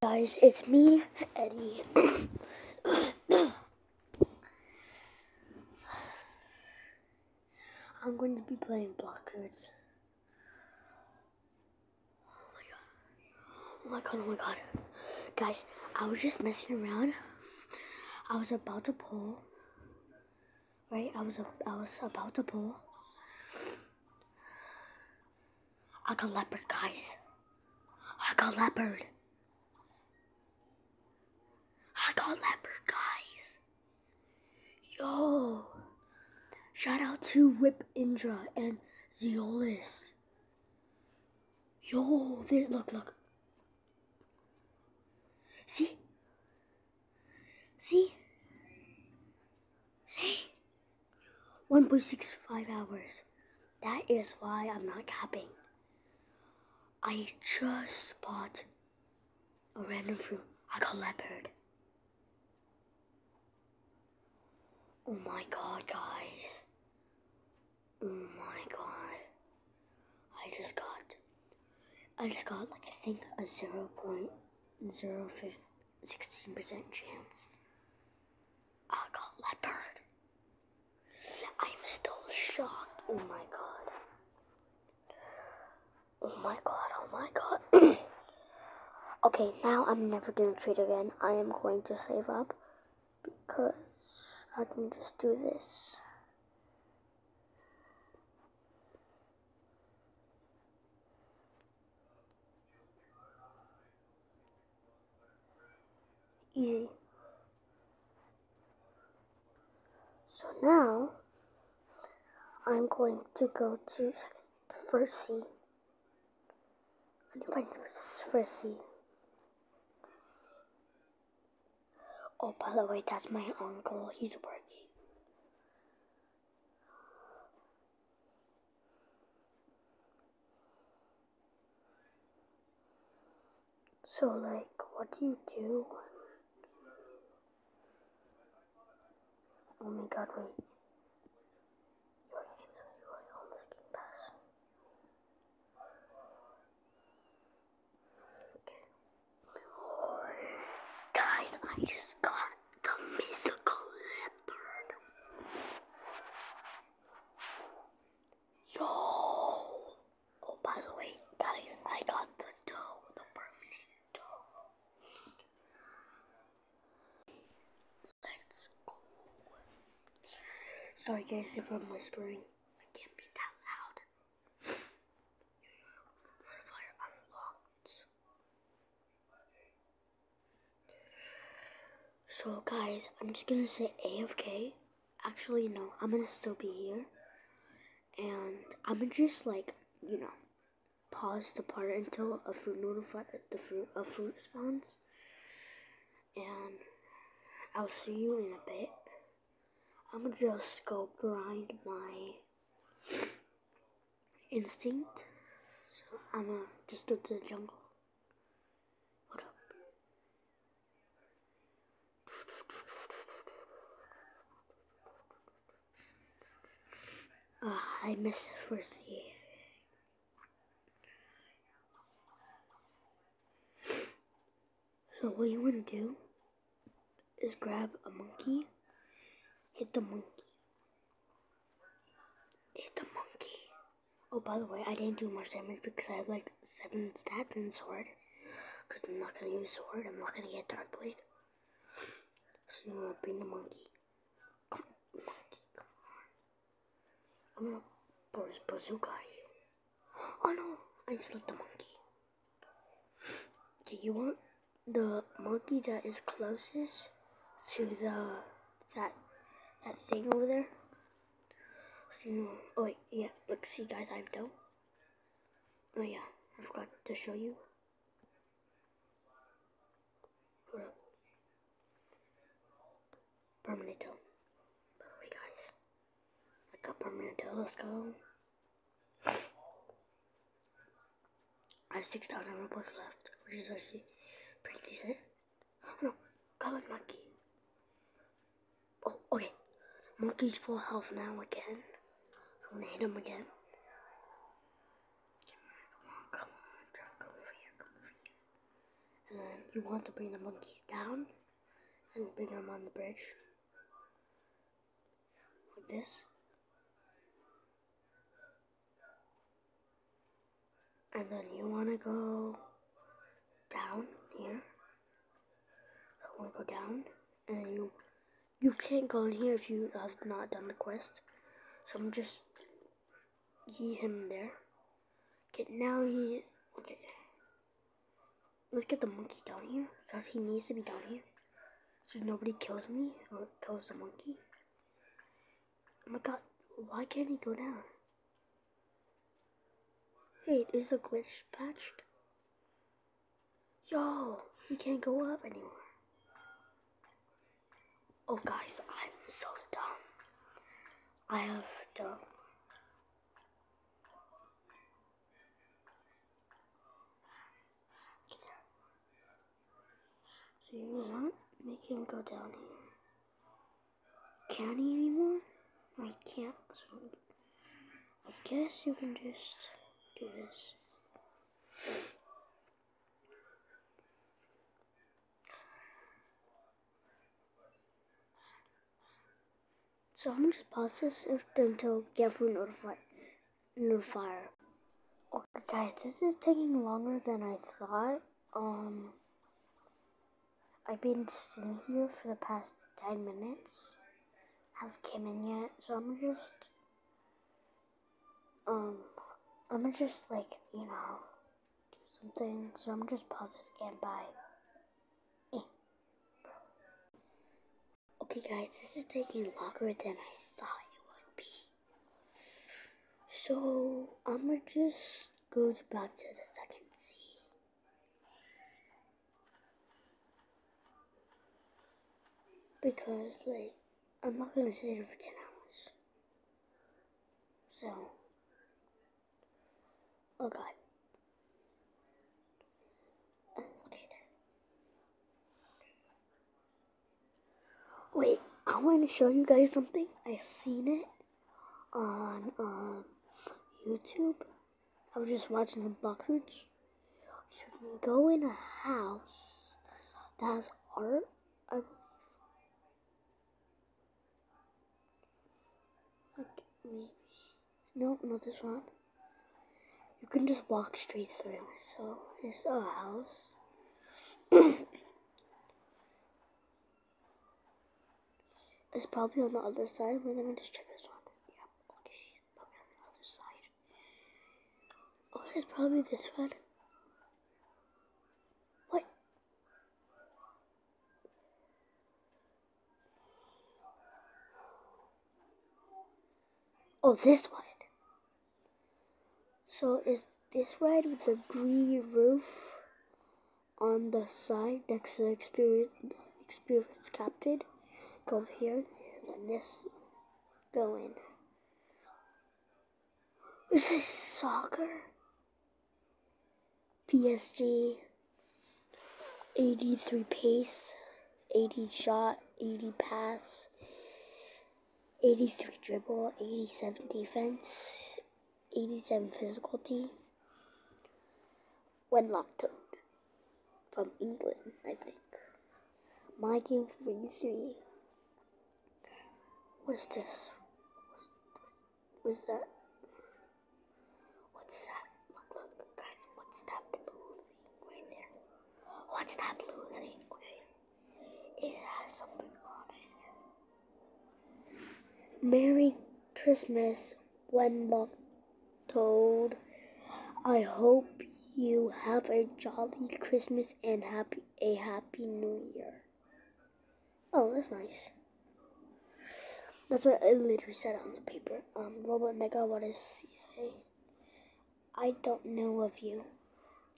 Guys, it's me, Eddie. I'm going to be playing blockers. Oh my god. Oh my god, oh my god. Guys, I was just messing around. I was about to pull. Right? I was I was about to pull. I got leopard, guys. I got leopard. I got leopard, guys. Yo. Shout out to Rip Indra and Zioles. Yo, this look, look. See? See? See? 1.65 hours. That is why I'm not capping. I just bought a random fruit. I got leopard. Oh my god, guys. Oh my god. I just got I just got like I think a 0.016% chance. I got leopard. I am still shocked. Oh my god. Oh my god, oh my god. okay, now I'm never gonna trade again. I am going to save up because I can just do this. Easy. So now I'm going to go to second, the first Sea. I need to find the first Sea. Oh, by the way, that's my uncle. He's working. So, like, what do you do Oh my god, wait. Guys, I just got the mythical leopard. Yo! Oh, by the way, guys, I got the dough, the permanent dough. Let's go. Sorry guys if I'm whispering. I can't be that loud. Unlocked. So guys, I'm just gonna say AFK. Actually no, I'm gonna still be here. And I'm gonna just like, you know, pause the part until a fruit notify the fruit a fruit spawns. And I'll see you in a bit. I'm gonna just go grind my instinct. So I'm gonna just go to the jungle. What up? Ah, I missed the first year. So what you want to do is grab a monkey, hit the monkey, hit the monkey. Oh, by the way, I didn't do much damage because I have like seven stats in sword. Because I'm not gonna use sword, I'm not gonna get dark blade. So you wanna bring the monkey. Come on, monkey, come on. I'm gonna buzz bazooka at you. Oh no, I just let the monkey. Do you want the monkey that is closest to the that that thing over there. See, oh wait, yeah, look, see guys, I have dough. Oh yeah, I forgot to show you. Hold up. Permanent dough. By the way, guys, I got permanent dough. Let's go. I have 6,000 Robux left, which is actually pretty decent. Oh no, come on, monkey. Oh, okay. Monkey's full health now again. I'm gonna hit him again. Come on, come on, come on. Come over here, come over here. And you want to bring the monkey down and bring them on the bridge. Like this. And then you want to go down here. I want to go down. And you you can't go in here if you have not done the quest. So I'm just yeet him there. Okay, now he okay. Let's get the monkey down here because he needs to be down here. So nobody kills me or kills the monkey. Oh my god, why can't he go down? Hey, is a glitch patched? Yo, he can't go up anymore. Oh guys, I'm so dumb. I have to So you want make him go down here. Can he anymore? I can't. So I guess you can just do this. So I'm gonna just pause this until Gafu notify notifier. Okay guys, this is taking longer than I thought. Um I've been sitting here for the past 10 minutes. Hasn't came in yet, so I'm just, um, I'm just, like, you know, do something. So I'm just pause it again by, Okay, guys, this is taking longer than I thought it would be. So I'm gonna just go back to the second scene. because like I'm not gonna sit here for ten hours. So, oh god. Oh, okay then. Wait, I want to show you guys something. I seen it on um, YouTube. I was just watching some boxers. You can go in a house that has art. I Maybe. No, not this one. You can just walk straight through. So, it's a house. it's probably on the other side. Wait, let me just check this one. Yep, okay. It's probably on the other side. Okay, it's probably this one. What? Oh, this one. So is this ride with the green roof on the side next to the experience, experience captain? Over here, then this go in. This is soccer. PSG, 83 pace, 80 shot, 80 pass, 83 dribble, 87 defense, 87 physical T. Wenlock Toad from England, I think. My game 43. What's this? What's, that? What's that? Look, look, guys, what's that blue thing right there? What's that blue thing? Okay. It has something on it. Merry Christmas, Wenlock Toad. I hope you have a jolly Christmas and happy a happy New Year. Oh, that's nice. That's what I literally said on the paper. Um, Robot Mega, what does he say? I don't know of you.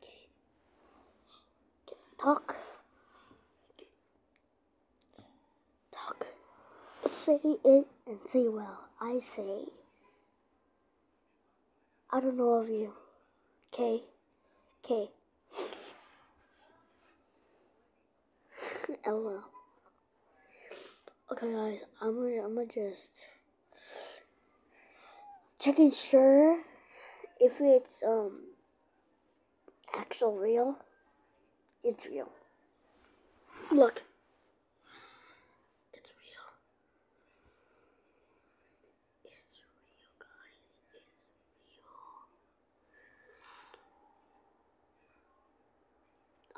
Okay. Talk. Talk. Say it and say well. I say, I don't know of you. Okay? Okay. LOL. Okay, guys, I'm gonna, I'm gonna just checking sure if it's um actual real. It's real. Look. It's real. It's real, guys. It's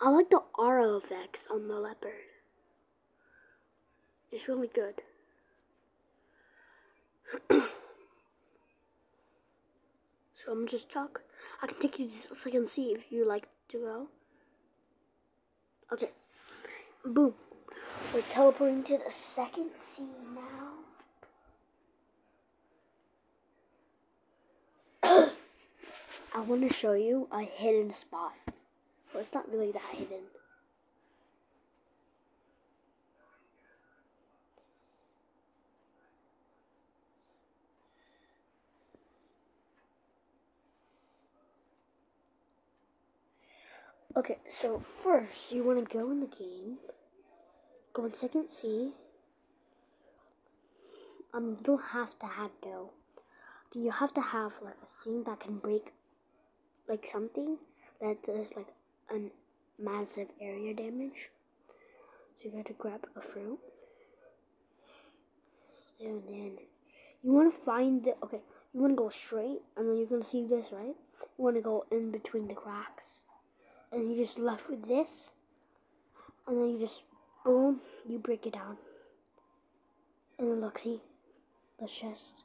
real. I like the aura effects on the leopard. It's really good. so I'm just talk. I can take you just a second see if you like to go. Okay. Boom. We're teleporting to the second scene now. I want to show you a hidden spot. Well, it's not really that hidden. Okay, so first you want to go in the game, go in second Sea. Um, you don't have to have though, but you have to have like a thing that can break, like something that does like a massive area damage. So you got to grab a fruit, and then you want to find the okay. You want to go straight, and then you're gonna see this right. You want to go in between the cracks and you're just left with this. And then you just boom you break it down. And then look see? The chest.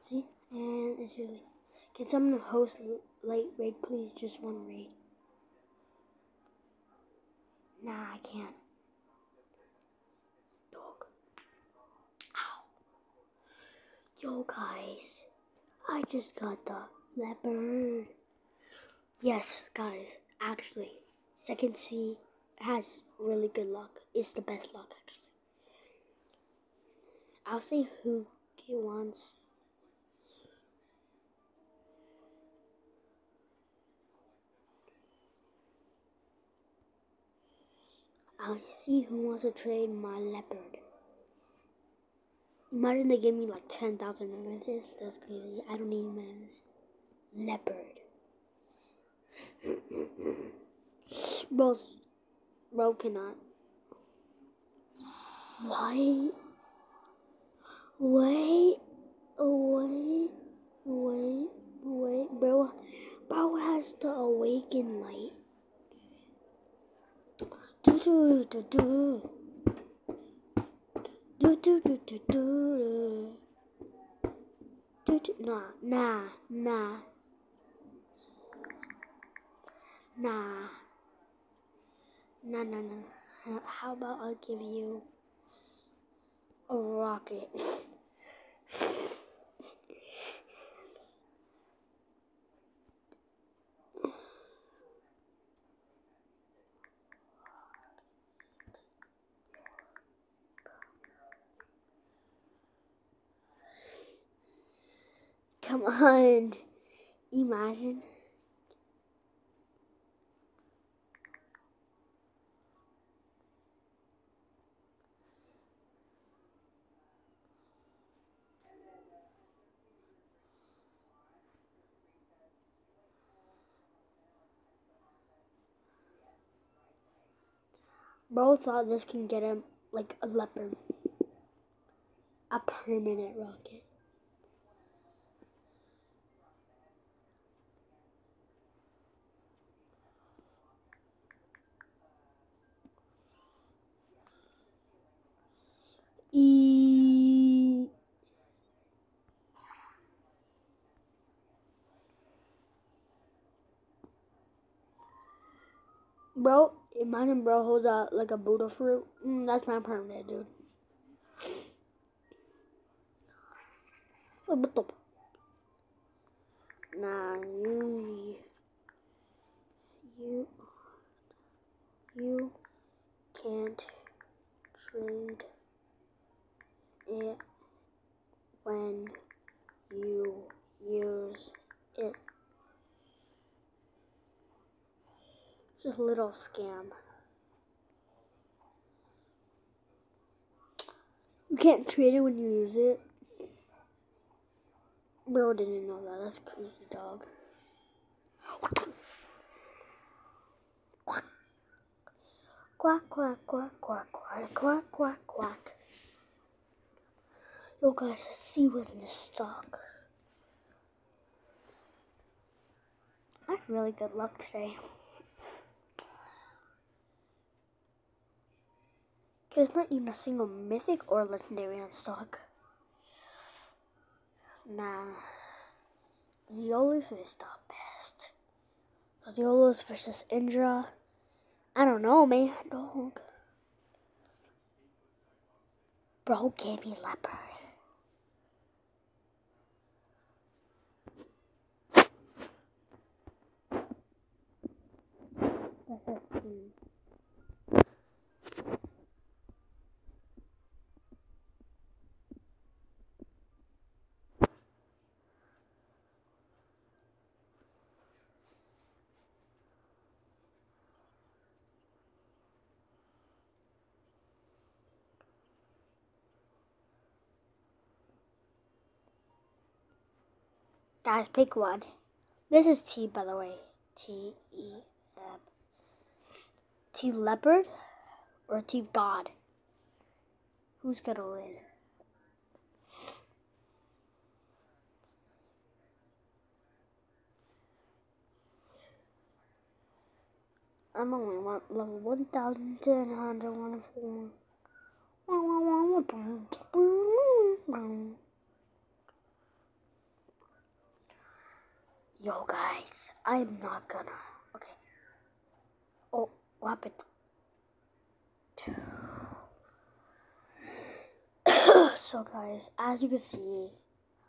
See? And it's really can someone host late raid please? Just one raid. Nah I can't. Dog. Ow. Yo guys I just got the leopard Yes, guys, actually, Second Sea has really good luck. It's the best luck, actually. I'll say who he wants. I'll see who wants to trade my leopard. Imagine they give me like 10,000 amethysts. That's crazy. I don't need amethysts. Leopard. Bro, bro cannot. Why? Wait, wait, wait, wait, bro. Bro has to awaken light. Do do do do. Do do do do do. Do do nah nah nah. Nah. Nah, nah, nah. How about I give you a rocket? Come on. Imagine. Bro thought this can get him like a leopard. A permanent rocket. E Bro, Imagine bro holds out like a Buddha fruit. Mm, that's not permanent, dude. Nah, you, you, you can't trade it when you use it. Just a little scam. You can't trade it when you use it. Bro didn't know that. That's crazy, dog. Quack, quack, quack, quack, quack, quack, quack, quack. Yo guys, let's see what's in the stock. I have really good luck today. There's not even a single mythic or legendary on stock. Nah. Zioles is the best. Zioles versus Indra. I don't know, man. Dog. Bro gave me leopard. Guys, pick one. This is T, by the way. T E M. T Leopard or T God? Who's gonna win? I'm only one, level 1104. Yo, guys, I'm not gonna. Okay. Oh, what happened? so, guys, as you can see,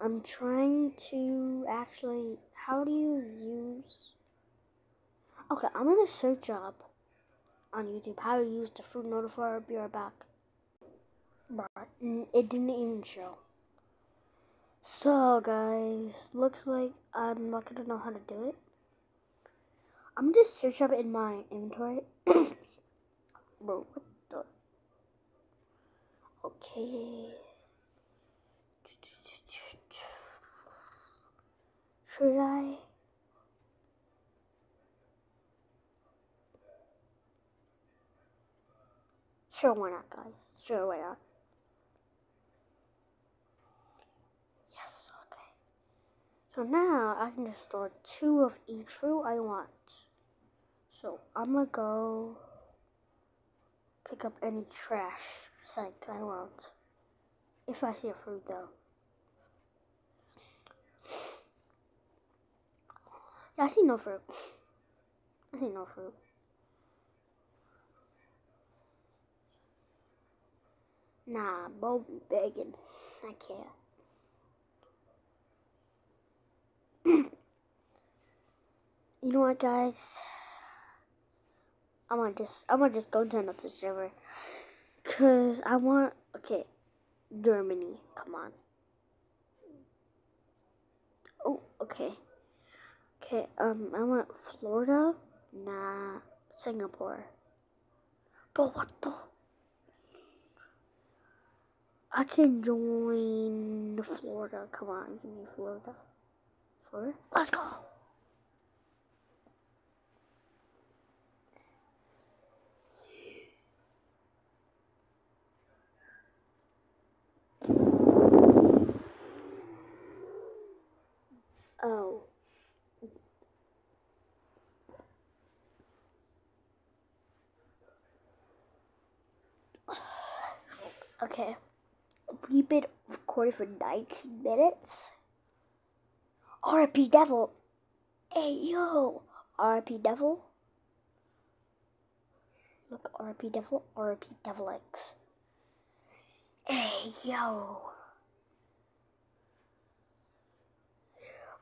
I'm trying to actually. How do you use. Okay, I'm gonna search up on YouTube how to use the fruit notifier. Be right back. But it didn't even show. So guys, looks like I'm not gonna know how to do it. I'm just search up in my inventory. Bro, what the? Okay. Should I? Sure, why not, guys? Sure, why not? So now I can just store two of each fruit I want. So I'm gonna go pick up any trash site I want. If I see a fruit though. Yeah, I see no fruit. I see no fruit. Nah, Bo be begging. I can't. You know what, guys? I'm gonna just I'm gonna just go to another server, cause I want okay, Germany. Come on. Oh, okay. Okay. Um, I want Florida. Nah, Singapore. But what the? I can join Florida. Come on, give me Florida. Florida. Let's go. Oh. Okay. We've been recording for 19 minutes. RP Devil. Hey, yo. RP Devil. Look, RP Devil, RP Devil X. Hey, yo.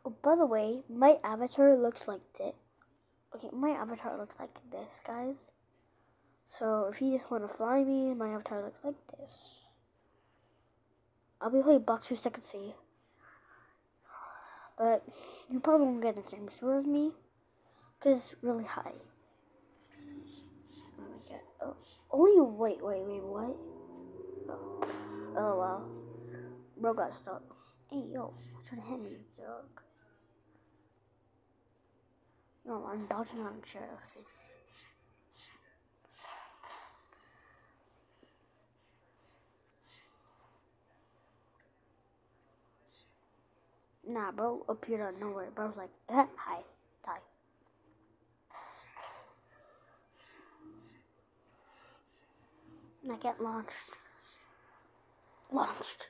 Oh, by the way, my avatar looks like this. Okay, my avatar looks like this, guys. So if you just want to fly me, my avatar looks like this. I'll be playing Boxer Second Sea. But you probably won't get the same score as me. Because it's really high. Oh my god. Oh, only wait, wait, wait, what? Oh, oh wow. Bro got stuck. Hey yo, trying to hit me, dog. No, I'm dodging on sheriff. Nah, bro appeared out of nowhere. Bro was like, eh, hi, die. And I get launched. Launched.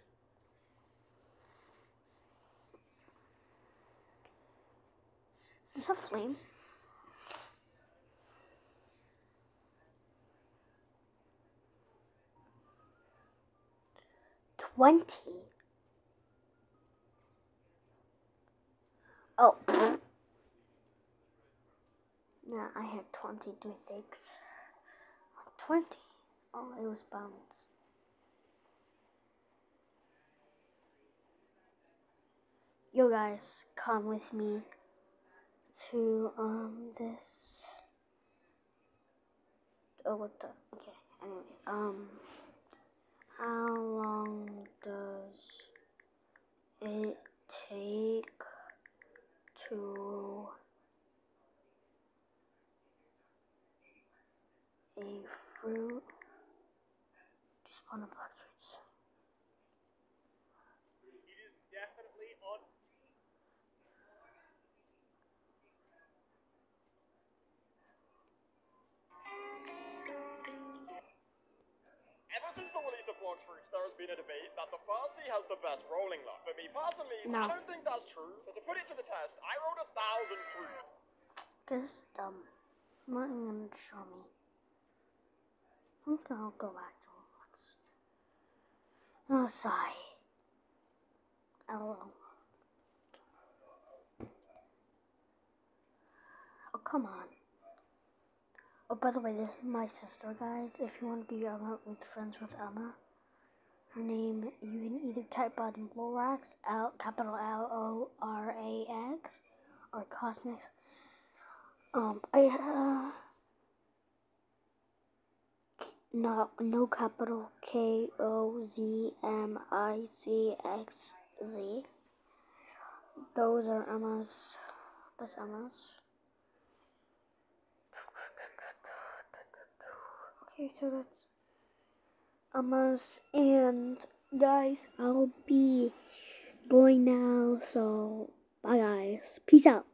Is that flame? Twenty. Oh. Now I have 26. 20. Oh, it was bounce. Yo guys, come with me to um this oh what the okay anyways um how long does it take to a fruit. To spawn a box since the release of Blox Fruits, there has been a debate that the Farsi has the best rolling luck. But me personally, No. I don't think that's true. So to put it to the test, I rolled a thousand fruit. This dumb. I'm not even gonna show me. I'm gonna go back to what's. Oh, sigh. Oh. Oh, come on. Oh, by the way, this is my sister, guys. If you want to be with friends with Emma, her name you can either type on Lorax, L capital L O R A X, or Cosmics. Um, I uh, no no capital K O Z M I C X Z. Those are Emma's. That's Emma's. Okay, so that's Emma's and guys, I'll be going now. So bye, guys. Peace out.